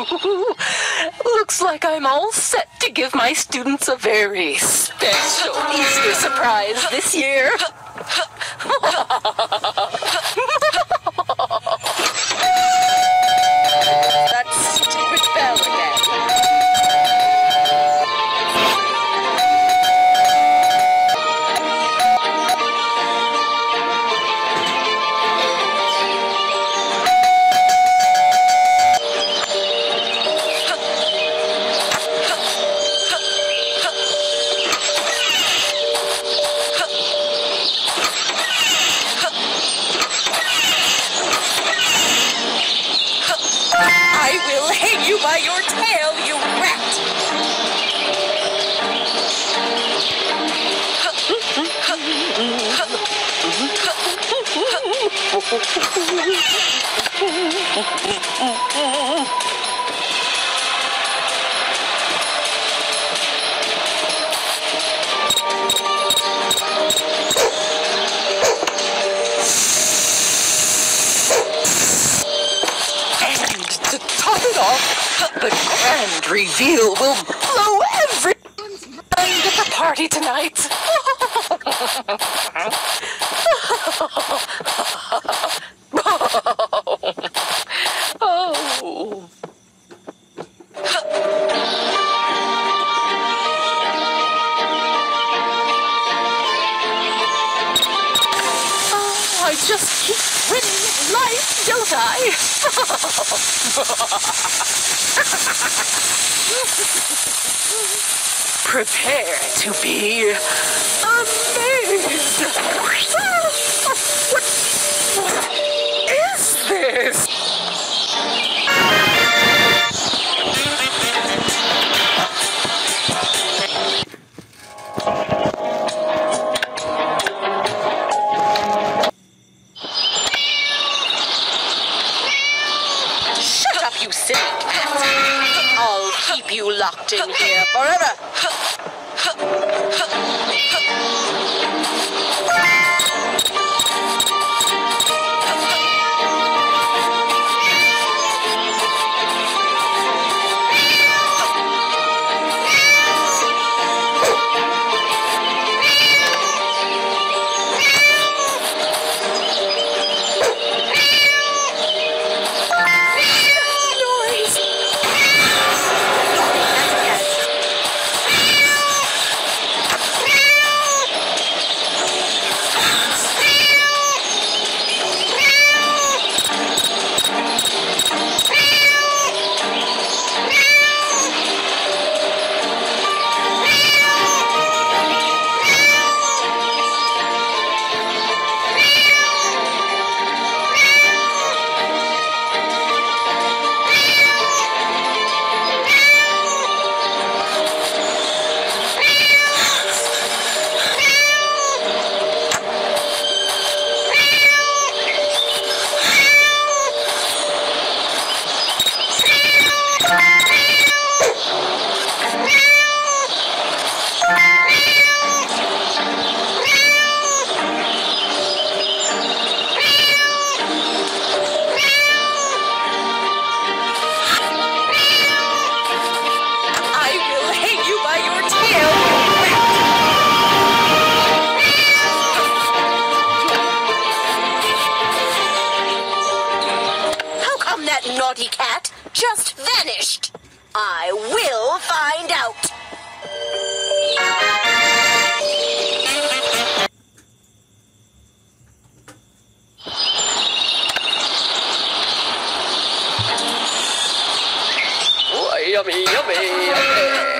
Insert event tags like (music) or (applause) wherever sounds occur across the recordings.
(laughs) Looks like I'm all set to give my students a very special Easter surprise this year. (laughs) the grand reveal will blow everyone's mind at the party tonight. (laughs) (laughs) Prepare to be amazed. You (laughs) naughty cat just vanished? I will find out. Oh, yummy, yummy, yummy.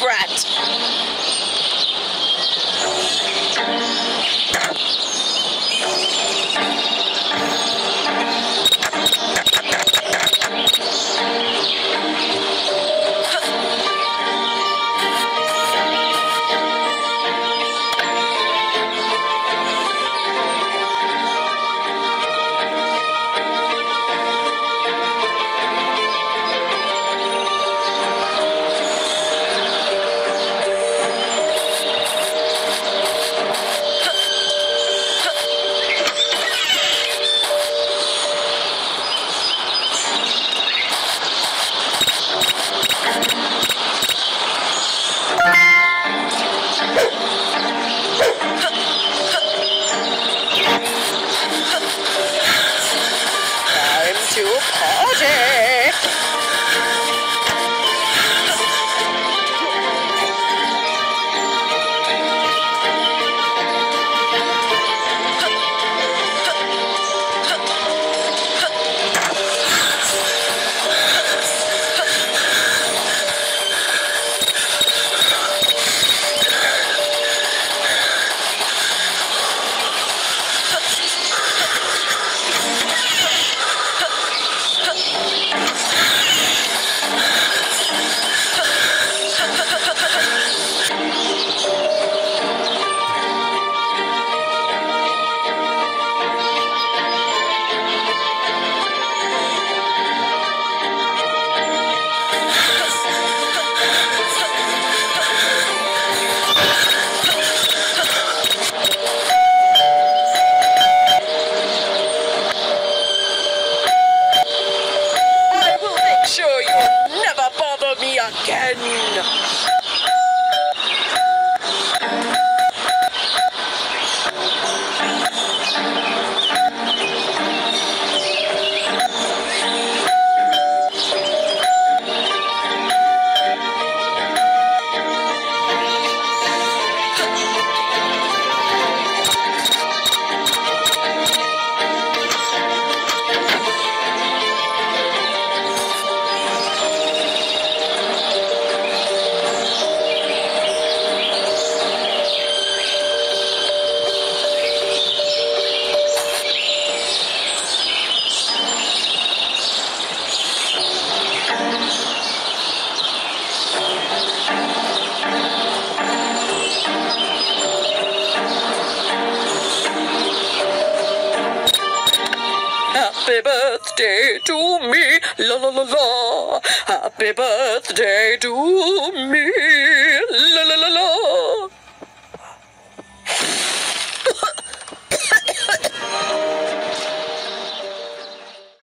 brat. Happy birthday to me, la la la la. Happy birthday to me, la la la.